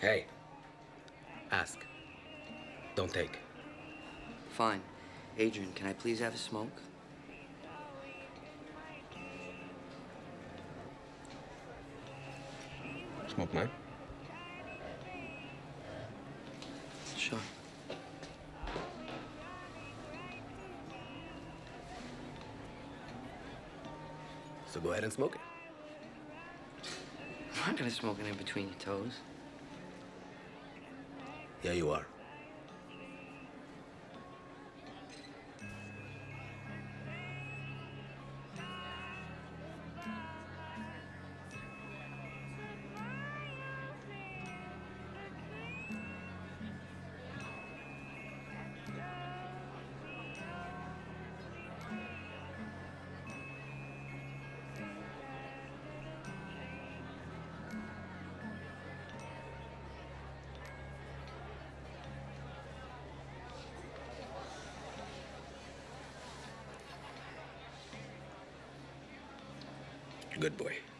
Hey. Ask. Don't take. Fine. Adrian, can I please have a smoke? Smoke mine? Sure. So go ahead and smoke it. I'm not gonna smoke it in between your toes. Yeah, you are. Good boy.